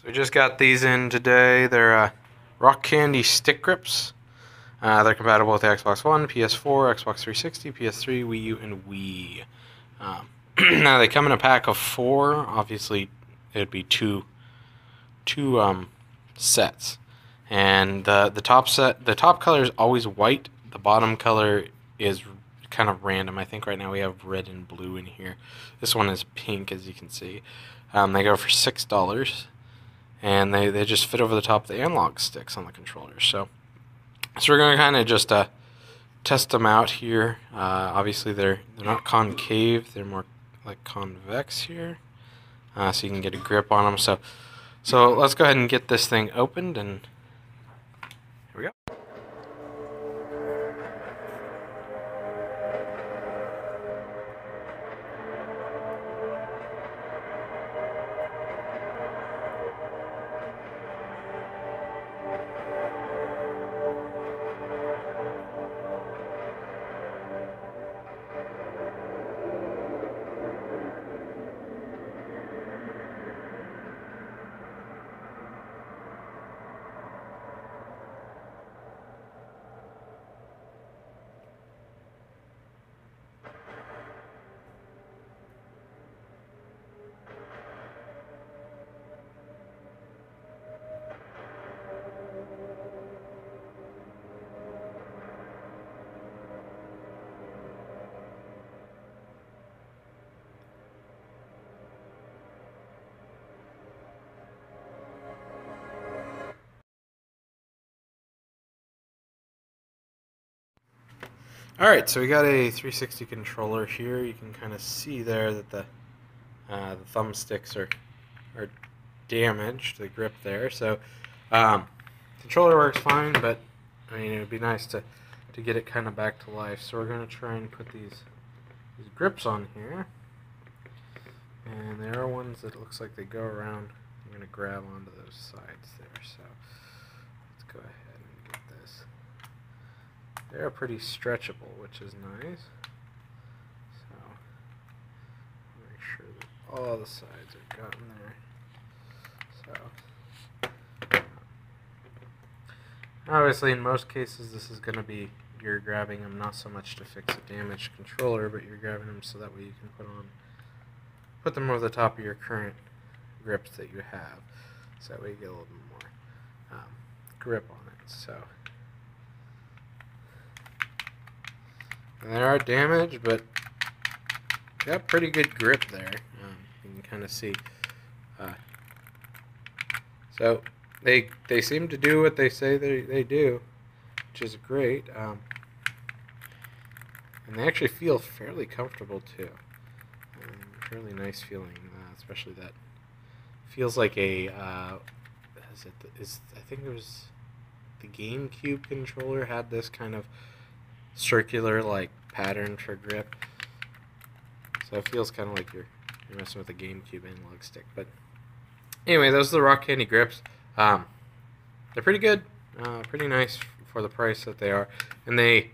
So we just got these in today. They're uh, Rock Candy stick grips. Uh, they're compatible with the Xbox One, PS4, Xbox 360, PS3, Wii U, and Wii. Um, now they come in a pack of four. Obviously, it'd be two, two um, sets, and the the top set, the top color is always white. The bottom color is kind of random. I think right now we have red and blue in here. This one is pink, as you can see. Um, they go for six dollars and they, they just fit over the top of the analog sticks on the controller. So, so we're going to kind of just uh, test them out here. Uh, obviously, they're they're not concave; they're more like convex here, uh, so you can get a grip on them. So, so let's go ahead and get this thing opened, and Alright, so we got a 360 controller here. You can kind of see there that the, uh, the thumbsticks are, are damaged, the grip there. So, um, controller works fine, but I mean, it would be nice to, to get it kind of back to life. So we're going to try and put these, these grips on here. And there are ones that looks like they go around. I'm going to grab onto those sides there. So let's go ahead. They're pretty stretchable, which is nice. So, make sure that all the sides are gotten there. So, obviously in most cases this is going to be, you're grabbing them not so much to fix a damaged controller, but you're grabbing them so that way you can put on, put them over the top of your current grips that you have. So that way you get a little bit more um, grip on it. So. And they are damaged, but got pretty good grip there. Um, you can kind of see. Uh, so they they seem to do what they say they, they do, which is great. Um, and they actually feel fairly comfortable too. Um, really nice feeling, uh, especially that feels like a uh, is it is I think it was the GameCube controller had this kind of circular like pattern for grip. So it feels kind of like you're, you're messing with a GameCube analog stick. But anyway, those are the Rock Candy grips. Um, they're pretty good, uh, pretty nice for the price that they are. And they,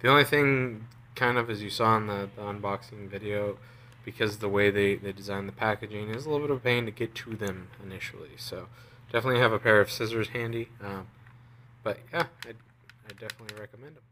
the only thing kind of as you saw in the, the unboxing video, because the way they, they designed the packaging is a little bit of pain to get to them initially. So definitely have a pair of scissors handy. Um, but yeah, I I definitely recommend them.